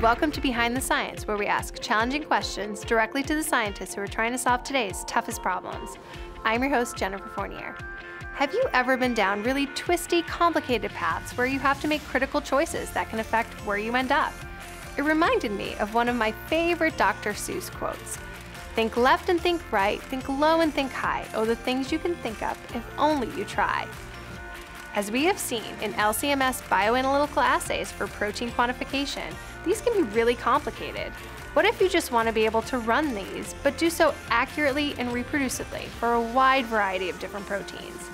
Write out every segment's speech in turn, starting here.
welcome to Behind the Science, where we ask challenging questions directly to the scientists who are trying to solve today's toughest problems. I'm your host, Jennifer Fournier. Have you ever been down really twisty, complicated paths where you have to make critical choices that can affect where you end up? It reminded me of one of my favorite Dr. Seuss quotes. Think left and think right, think low and think high. Oh, the things you can think of if only you try. As we have seen in LCMS bioanalytical assays for protein quantification, these can be really complicated. What if you just want to be able to run these, but do so accurately and reproducibly for a wide variety of different proteins?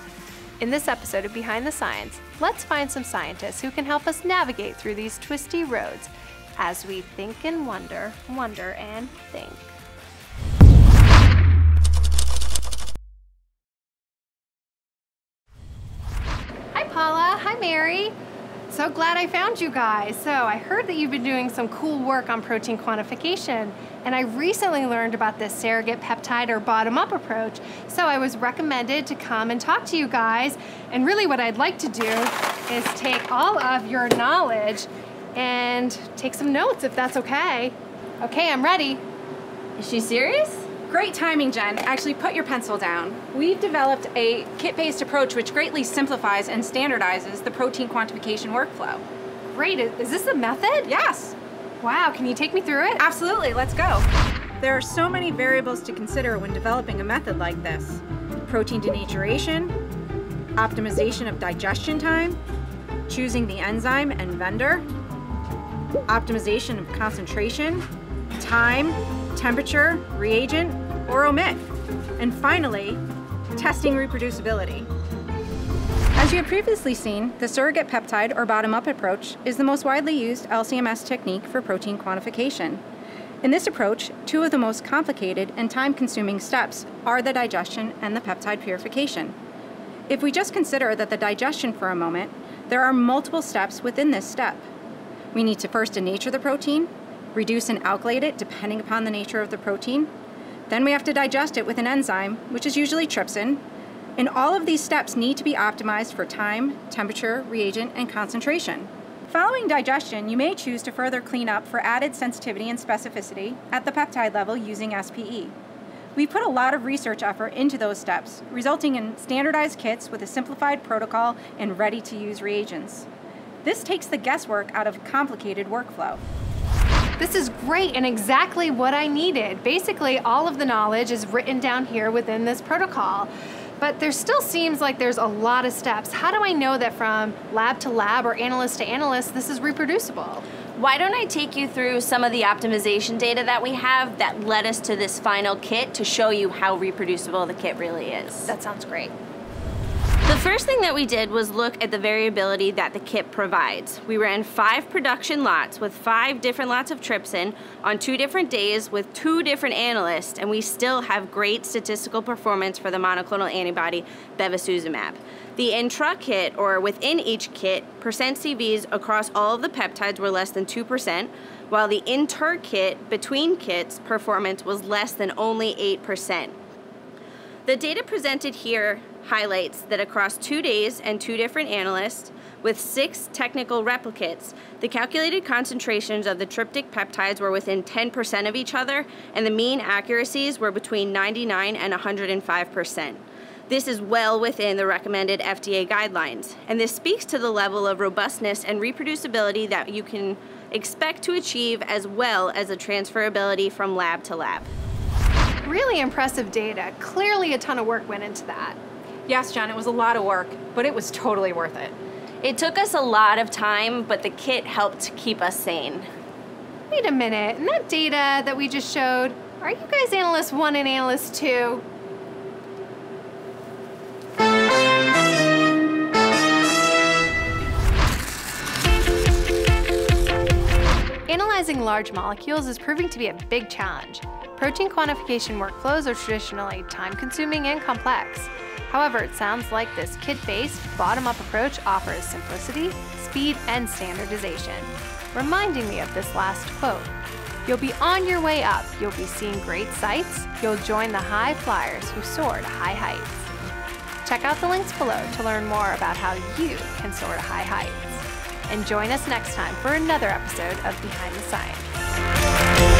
In this episode of Behind the Science, let's find some scientists who can help us navigate through these twisty roads as we think and wonder, wonder and think. Hi, Paula. Hi, Mary. So glad I found you guys. So I heard that you've been doing some cool work on protein quantification, and I recently learned about this surrogate peptide or bottom-up approach. So I was recommended to come and talk to you guys. And really what I'd like to do is take all of your knowledge and take some notes if that's okay. Okay, I'm ready. Is she serious? Great timing, Jen. Actually, put your pencil down. We've developed a kit-based approach which greatly simplifies and standardizes the protein quantification workflow. Great. Is this a method? Yes. Wow, can you take me through it? Absolutely, let's go. There are so many variables to consider when developing a method like this. Protein denaturation, optimization of digestion time, choosing the enzyme and vendor, optimization of concentration, time, temperature, reagent, or omit. And finally, testing reproducibility. As you have previously seen, the surrogate peptide or bottom-up approach is the most widely used LCMS technique for protein quantification. In this approach, two of the most complicated and time-consuming steps are the digestion and the peptide purification. If we just consider that the digestion for a moment, there are multiple steps within this step. We need to first denature the protein, reduce and alkylate it depending upon the nature of the protein. Then we have to digest it with an enzyme, which is usually trypsin. And all of these steps need to be optimized for time, temperature, reagent, and concentration. Following digestion, you may choose to further clean up for added sensitivity and specificity at the peptide level using SPE. We put a lot of research effort into those steps, resulting in standardized kits with a simplified protocol and ready-to-use reagents. This takes the guesswork out of complicated workflow. This is great and exactly what I needed. Basically, all of the knowledge is written down here within this protocol. But there still seems like there's a lot of steps. How do I know that from lab to lab or analyst to analyst, this is reproducible? Why don't I take you through some of the optimization data that we have that led us to this final kit to show you how reproducible the kit really is. That sounds great. The first thing that we did was look at the variability that the kit provides. We ran five production lots with five different lots of trypsin on two different days with two different analysts, and we still have great statistical performance for the monoclonal antibody bevacizumab. The intra-kit, or within each kit, percent CVs across all of the peptides were less than 2%, while the inter-kit, between kits, performance was less than only 8%. The data presented here highlights that across two days and two different analysts, with six technical replicates, the calculated concentrations of the tryptic peptides were within 10% of each other, and the mean accuracies were between 99 and 105%. This is well within the recommended FDA guidelines, and this speaks to the level of robustness and reproducibility that you can expect to achieve as well as the transferability from lab to lab. Really impressive data. Clearly a ton of work went into that. Yes, Jen, it was a lot of work, but it was totally worth it. It took us a lot of time, but the kit helped keep us sane. Wait a minute, and that data that we just showed, are you guys analyst one and analyst two? Analyzing large molecules is proving to be a big challenge. Protein quantification workflows are traditionally time-consuming and complex. However, it sounds like this kit-based, bottom-up approach offers simplicity, speed, and standardization. Reminding me of this last quote. You'll be on your way up, you'll be seeing great sights, you'll join the high flyers who soar to high heights. Check out the links below to learn more about how you can soar to high heights. and join us next time for another episode of Behind the Science.